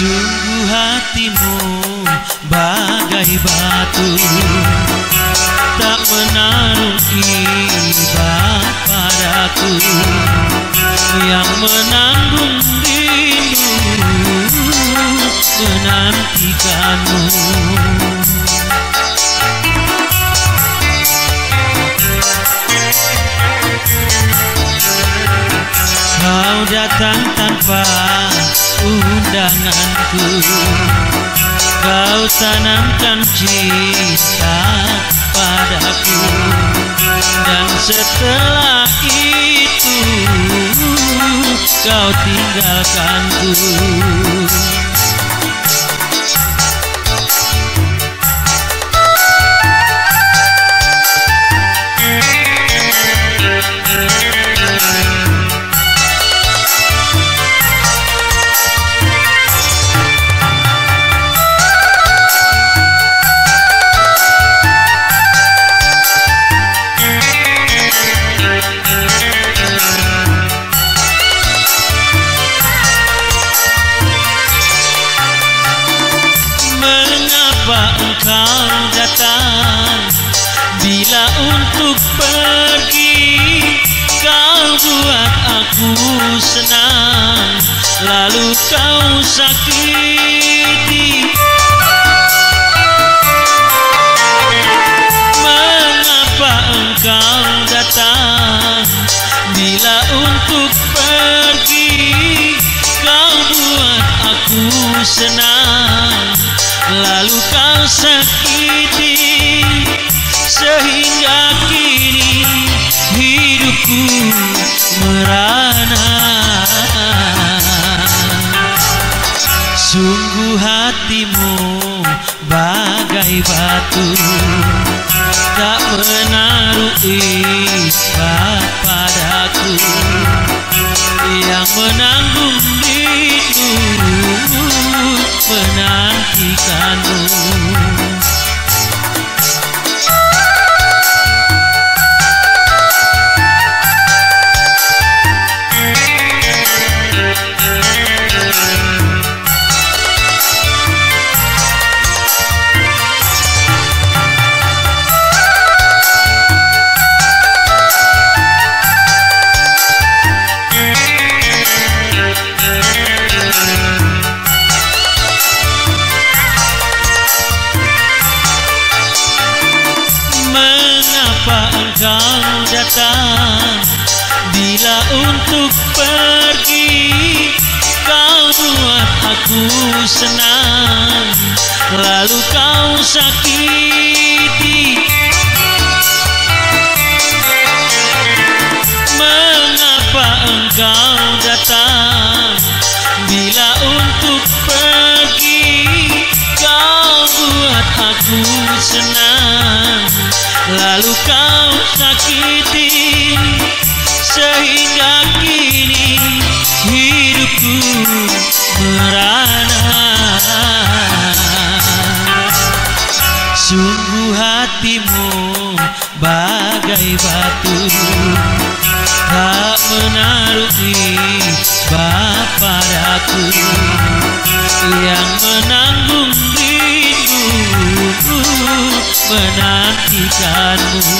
hatimu bagai batu. Tak menaruh ibat padaku. Yang menanggung rindu menantikanmu. Kau datang tanpa undanganku. Kau tanamkan cinta padaku. Dan setelah itu Kau tinggalkanku untuk pergi. Kau buat aku senang Lalu kau sakiti. Mengapa engkau datang? Bila untuk pergi Kau buat aku senang Lalu kau sakiti Sungguh hatimu bagai batu. Tak menaruh ikhlas padaku. Yang menanggung rindu Bila untuk pergi Kau buat aku senang. Lalu kau sakiti. Mengapa engkau datang? Bila untuk pergi Kau buat aku senang. Lalu kau Sungguh hatimu bagai batu. Tak menaruh ikhlas padaku Yang menanggung rindu menantikanmu